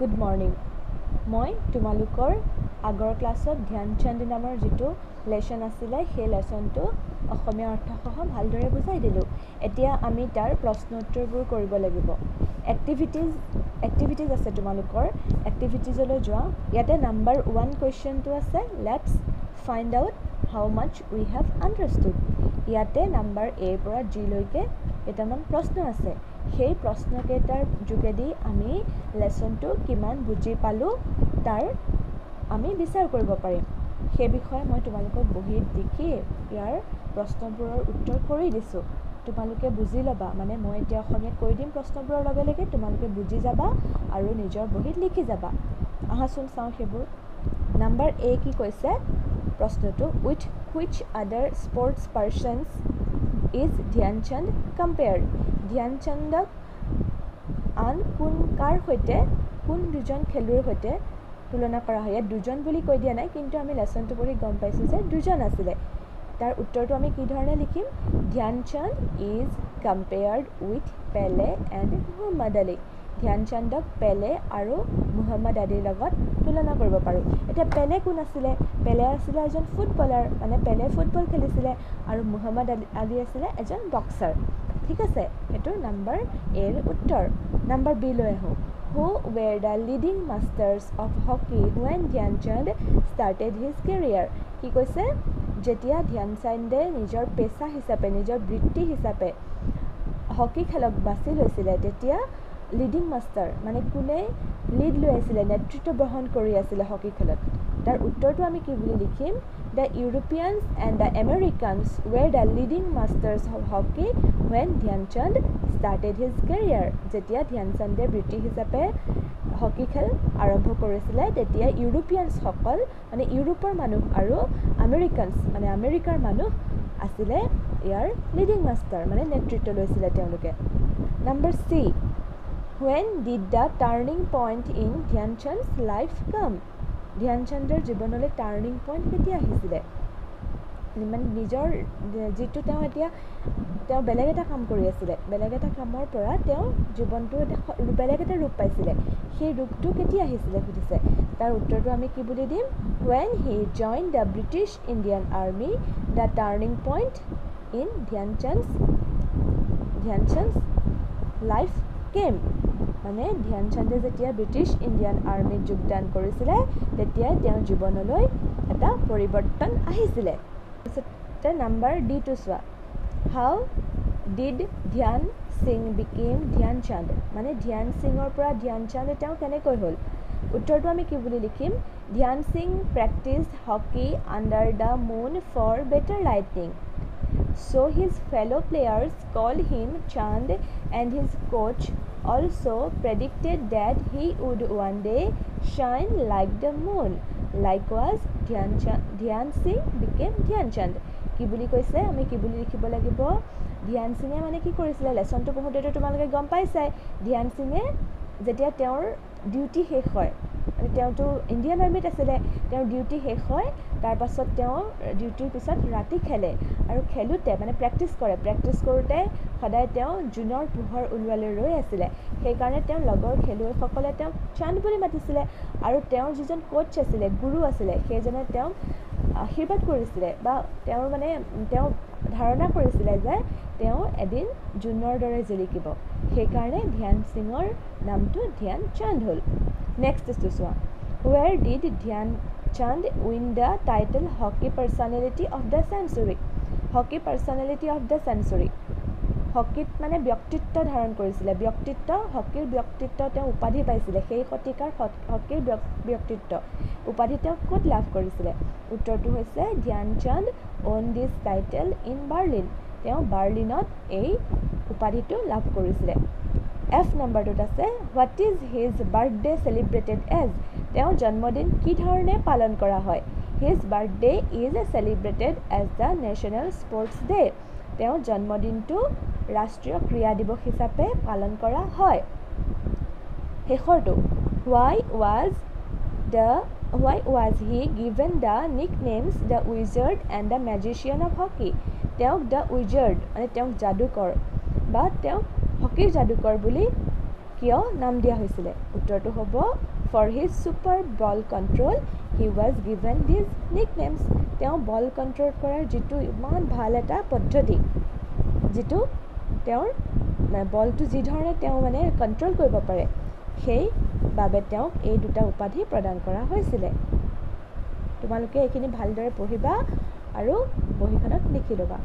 Good morning মই তোমালোকৰ আগৰ ক্লাছত ধ্যানচান্দ নামৰ যিটো লেচন আছিলে সেই লেচনটো অসমীয়া অৰ্থসহ ভালদৰে বুজাই দিলোঁ। এতিয়া আমি তাৰ প্ৰশ্ন উত্তৰবোৰ কৰিব লাগিব। এক্টিভিটিজ এক্টিভিটিজ আছে তোমালোকৰ। এক্টিভিটিজলৈ যোৱা। ইয়াতে নাম্বাৰ ওৱান কুৱেশ্যনটো আছে let's find out how much we have understood ইয়াতে নাম্বাৰ এৰ পৰা জিলৈকে কেইটামান প্ৰশ্ন আছে। সেই প্ৰশ্নকেইটাৰ যোগেদি আমি লেচনটো কিমান বুজি পালোঁ তাৰ আমি বিচাৰ কৰিব পাৰিম। সেই বিষয়ে মই তোমালোকক বহীত লিখি ইয়াৰ প্ৰশ্নবোৰৰ উত্তৰ কৰি দিছোঁ। তোমালোকে বুজি ল'বা মানে মই এতিয়া অসমীয়াত কৈ দিম প্ৰশ্নবোৰৰ লগে লগে তোমালোকে বুজি যাবা আৰু নিজৰ বহীত লিখি যাবা। আহাচোন চাওঁ সেইবোৰ। নাম্বাৰ এ কি কৈছে? প্ৰশ্নটো with which other sports persons is Dhyan Chand compared ধ্যানচান্দক আন কোন কাৰ সৈতে কোন দুজন খেলুৱৈৰ সৈতে তুলনা কৰা হয়? ইয়াত দুজন বুলি কৈ দিয়া নাই কিন্তু আমি লেচনটো পঢ়ি গম পাইছোঁ যে দুজন আছিলে। তাৰ উত্তৰটো আমি কি ধৰণে লিখিম? Dhyan Chand is compared with Pele and Muhammad Ali ধ্যানচান্দক পেলে আৰু মোহাম্মদ আলীৰ লগত তুলনা কৰিব পাৰোঁ। এতিয়া পেলে কোন আছিলে? পেলে আছিলে এজন ফুটবলাৰ মানে পেলে ফুটবল খেলিছিলে আৰু মোহাম্মদ আলী আলী আছিলে এজন বক্সাৰ। ঠিক আছে সেইটো নাম্বাৰ এৰ উত্তৰ। নাম্বাৰ বি লৈ আহোঁ। Who were the leading masters of hockey when Dhyan Chand started his career কি কৈছে? যেতিয়া ধ্যানচান্দে নিজৰ পেচা হিচাপে নিজৰ বৃত্তি হিচাপে হকী খেলক বাছি লৈছিলে তেতিয়া লিডিং মাষ্টাৰ মানে কোনে লিড লৈ আছিলে নেতৃত্ব বহন কৰি আছিলে হকী খেলত? তাৰ উত্তৰটো আমি কি বুলি লিখিম? The Europeans and the Americans were the leading masters of hockey when Dhyan Chand started his career যেতিয়া ধ্যানচান্দে বৃত্তি হিচাপে হকী খেল আৰম্ভ কৰিছিলে তেতিয়া ইউৰোপিয়ানছসকল মানে ইউৰোপৰ মানুহ আৰু আমেৰিকানছ মানে আমেৰিকাৰ মানুহ আছিলে ইয়াৰ লিডিং মাষ্টাৰ মানে নেতৃত্ব লৈছিলে তেওঁলোকে। Number C when did the turning point in Dhyan Chand's life come ধ্যানচান্দৰ জীৱনলৈ টাৰ্ণিং পইণ্ট কেতিয়া আহিছিলে মানে নিজৰ যিটো তেওঁ এতিয়া তেওঁ বেলেগ এটা কাম কৰি আছিলে বেলেগ এটা কামৰ পৰা তেওঁ জীৱনটো এটা বেলেগ এটা ৰূপ পাইছিলে সেই ৰূপটো কেতিয়া আহিছিলে সুধিছে তাৰ উত্তৰটো আমি কি বুলি দিম when he join the British Indian army the turning point in Dhyan Chand Dhyan Chand life came মানে ধ্যানচান্দে যেতিয়া ব্ৰিটিছ ইণ্ডিয়ান আৰ্মিত যোগদান কৰিছিলে তেতিয়াই তেওঁৰ জীৱনলৈ এটা পৰিৱৰ্তন আহিছিলে। তাৰপিছতে নাম্বাৰ ডিটো চোৱা। How did Dhyan Singh become Dhyan Chand মানে ধ্যান সিঙৰ পৰা ধ্যানচান্দ তেওঁ কেনেকৈ হ'ল? উত্তৰটো আমি কি বুলি লিখিম? Dhyan Singh practice hockey under the moon for better lightning so' his fellow' players call him Chand and his coach also predicted that he would one day shine like the moon. Likewise, Dhyan, Dhyan Singh became Dhyan Chand. কি বুলি কৈছে আমি কি বুলি লিখিব লাগিব ধ্যান সিঙে মানে কি কৰিছিলে লেচনটো পঢ়োঁতেতো তোমালোকে গম পাইছাই ধ্যান সিঙে যেতিয়া তেওঁৰ ডিউটি শেষ হয় তেওঁতো ইণ্ডিয়ান আৰ্মিত আছিলে তেওঁৰ ডিউটি শেষ হয় তাৰপাছত তেওঁ ডিউটিৰ পিছত ৰাতি খেলে আৰু খেলোঁতে মানে প্ৰেক্টিছ কৰে প্ৰেক্টিছ কৰোঁতে সদায় তেওঁ জোনৰ পোহৰ ওলোৱালৈ ৰৈ আছিলে। সেইকাৰণে তেওঁৰ লগৰ খেলুৱৈসকলে তেওঁক চান্দ বুলি মাতিছিলে আৰু তেওঁৰ যিজন কোচ আছিলে গুৰু আছিলে সেইজনে তেওঁক আশীৰ্বাদ কৰিছিলে বা তেওঁৰ মানে তেওঁ ধাৰণা কৰিছিলে যে তেওঁ এদিন জোনৰ দৰে জিলিকিব। সেইকাৰণে ধ্যান সিঙৰ নামটো ধ্যান চান্দ হ'ল। নেক্সটটো চোৱা where did Dhyan Chand win the title hockey personality of the century hockey personality of the century হকীত মানে ব্যক্তিত্ব ধাৰণ কৰিছিলে। ব্যক্তিত্ব হকীৰ ব্যক্তিত্ব তেওঁ উপাধি পাইছিলে। সেই শতিকাৰ হকীৰ ব্যক্তিত্ব। উপাধি তেওঁ ক'ত লাভ কৰিছিলে? উত্তৰটো হৈছে Dhyan Chand on this title in Berlin. তেওঁ বাৰ্লিনত এই উপাধিটো লাভ কৰিছিলে। এফ নম্বৰটোত আছে what is his birthday celebrated as তেওঁৰ জন্মদিন কি ধৰণে পালন কৰা হয়? His birthday is celebrated as the national sports day' তেওঁৰ জন্মদিনটো ৰাষ্ট্ৰীয় ক্ৰীড়া দিৱস হিচাপে পালন কৰা হয়। শেষৰটো why was the why was he given the nicknames the wizard and the magician of hockey তেওঁক দ্য উইজাৰ্ড মানে তেওঁক যাদুকৰ বা তেওঁক হকীৰ যাদুকৰ বুলি কিয় নাম দিয়া হৈছিলে? উত্তৰটো হ'ব for his super ball control he was given these nicknames তেওঁ বল কণ্ট্ৰল কৰাৰ যিটো ইমান ভাল এটা পদ্ধতি যিটো তেওঁৰ বলটো যি ধৰণে তেওঁ মানে কণ্ট্ৰল কৰিব পাৰে সেইবাবে তেওঁক এই দুটা উপাধি প্ৰদান কৰা হৈছিলে। তোমালোকে এইখিনি ভালদৰে পঢ়িবা আৰু বহীখনত লিখি ল'বা।